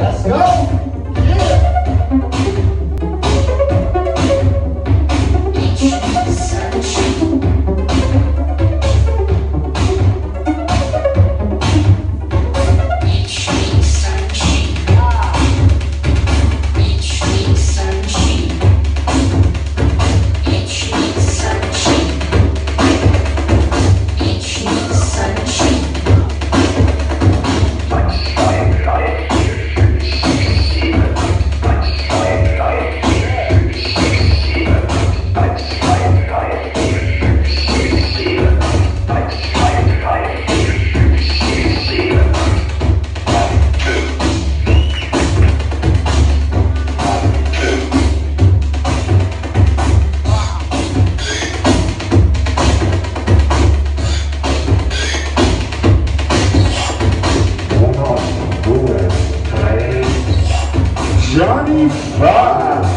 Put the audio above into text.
Let's go. Johnny Five.